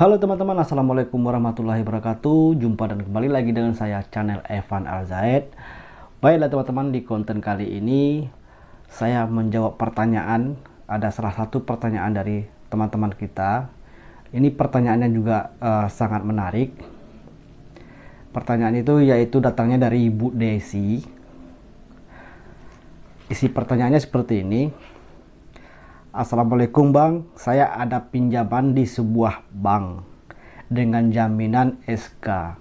Halo teman-teman, Assalamualaikum warahmatullahi wabarakatuh. Jumpa dan kembali lagi dengan saya channel Evan Alzaid Baiklah teman-teman, di konten kali ini Saya menjawab pertanyaan. Ada salah satu pertanyaan dari teman-teman kita. Ini pertanyaannya juga uh, sangat menarik. Pertanyaan itu yaitu datangnya dari Ibu Desi. Isi pertanyaannya seperti ini Assalamualaikum Bang, saya ada pinjaman di sebuah bank dengan jaminan SK.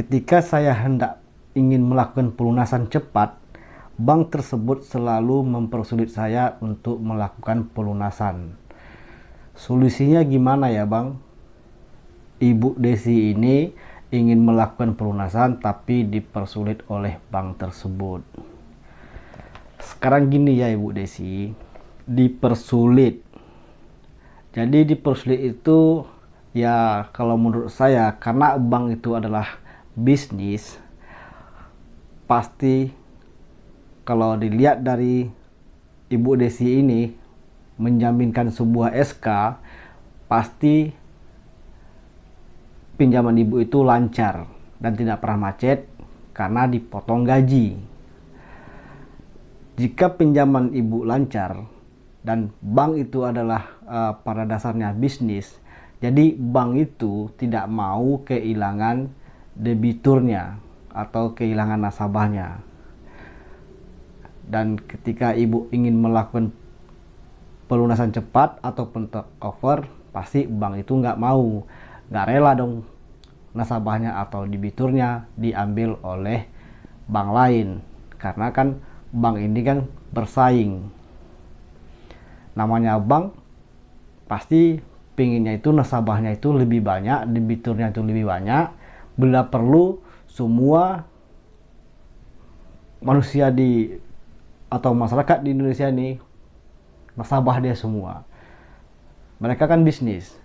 Ketika saya hendak ingin melakukan pelunasan cepat, bank tersebut selalu mempersulit saya untuk melakukan pelunasan. Solusinya gimana ya Bang? Ibu Desi ini ingin melakukan pelunasan tapi dipersulit oleh bank tersebut sekarang gini ya Ibu Desi, dipersulit. Jadi dipersulit itu ya kalau menurut saya karena bank itu adalah bisnis pasti kalau dilihat dari Ibu Desi ini menjaminkan sebuah SK pasti pinjaman ibu itu lancar dan tidak pernah macet karena dipotong gaji jika pinjaman ibu lancar dan bank itu adalah uh, pada dasarnya bisnis, jadi bank itu tidak mau kehilangan debiturnya atau kehilangan nasabahnya. Dan ketika ibu ingin melakukan pelunasan cepat ataupun over, pasti bank itu nggak mau, nggak rela dong nasabahnya atau debiturnya diambil oleh bank lain, karena kan bank ini kan bersaing. Namanya bank pasti pinginnya itu nasabahnya itu lebih banyak debiturnya itu lebih banyak. Bila perlu semua manusia di atau masyarakat di Indonesia ini nasabah dia semua. Mereka kan bisnis.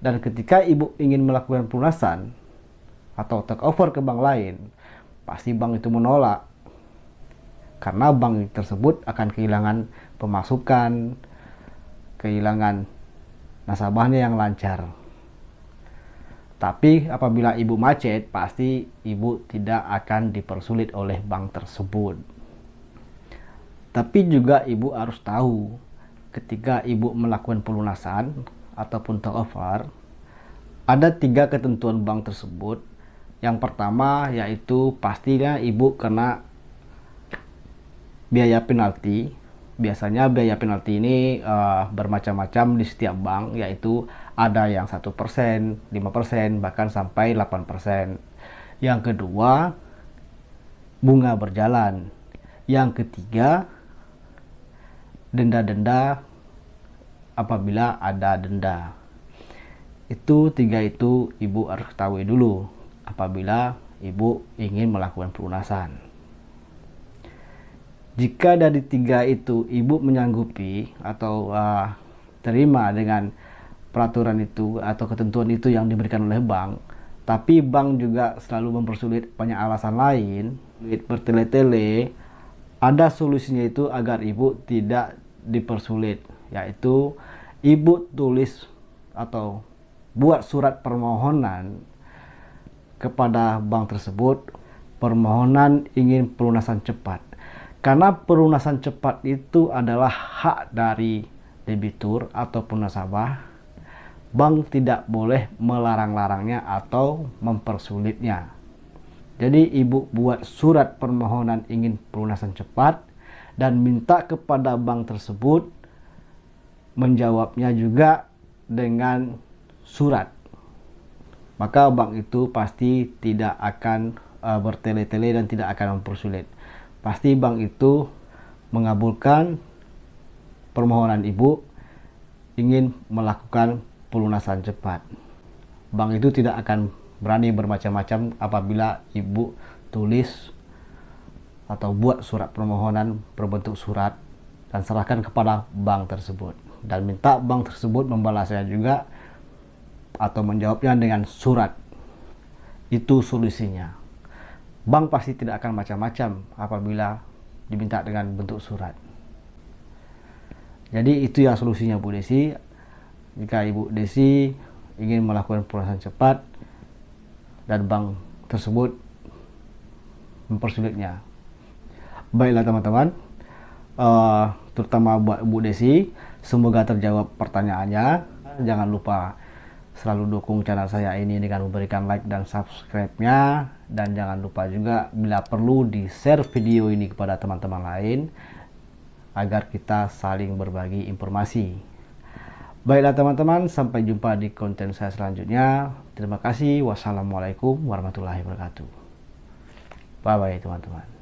Dan ketika ibu ingin melakukan pelunasan atau take over ke bank lain pasti bank itu menolak karena bank tersebut akan kehilangan pemasukan, kehilangan nasabahnya yang lancar. Tapi apabila ibu macet, pasti ibu tidak akan dipersulit oleh bank tersebut. Tapi juga ibu harus tahu ketika ibu melakukan pelunasan ataupun take over, ada tiga ketentuan bank tersebut. Yang pertama yaitu pastinya ibu kena biaya penalti biasanya biaya penalti ini uh, bermacam-macam di setiap bank yaitu ada yang satu persen, lima persen, bahkan sampai 8 persen. Yang kedua bunga berjalan. Yang ketiga denda-denda apabila ada denda. Itu tiga itu ibu harus ketahui dulu apabila ibu ingin melakukan pelunasan. Jika dari tiga itu ibu menyanggupi atau uh, terima dengan peraturan itu atau ketentuan itu yang diberikan oleh bank, tapi bank juga selalu mempersulit banyak alasan lain, bertele-tele, ada solusinya itu agar ibu tidak dipersulit, yaitu ibu tulis atau buat surat permohonan kepada bank tersebut permohonan ingin pelunasan cepat karena pelunasan cepat itu adalah hak dari debitur ataupun nasabah, bank tidak boleh melarang-larangnya atau mempersulitnya. Jadi ibu buat surat permohonan ingin pelunasan cepat dan minta kepada bank tersebut menjawabnya juga dengan surat. Maka bank itu pasti tidak akan uh, bertele-tele dan tidak akan mempersulit pasti bank itu mengabulkan permohonan ibu ingin melakukan pelunasan cepat. Bank itu tidak akan berani bermacam-macam apabila ibu tulis atau buat surat permohonan berbentuk surat dan serahkan kepada bank tersebut dan minta bank tersebut membalasnya juga atau menjawabnya dengan surat. Itu solusinya bank pasti tidak akan macam-macam apabila diminta dengan bentuk surat. Jadi itu ya solusinya Bu Desi. jika Ibu Desi ingin melakukan proses cepat dan bank tersebut mempersulitnya. Baiklah teman-teman, uh, terutama buat Ibu Desi, semoga terjawab pertanyaannya. Jangan lupa selalu dukung channel saya ini dengan memberikan like dan subscribe-nya dan jangan lupa juga bila perlu di share video ini kepada teman-teman lain agar kita saling berbagi informasi. Baiklah teman-teman, sampai jumpa di konten saya selanjutnya. Terima kasih. Wassalamualaikum warahmatullahi wabarakatuh. Bye bye teman-teman.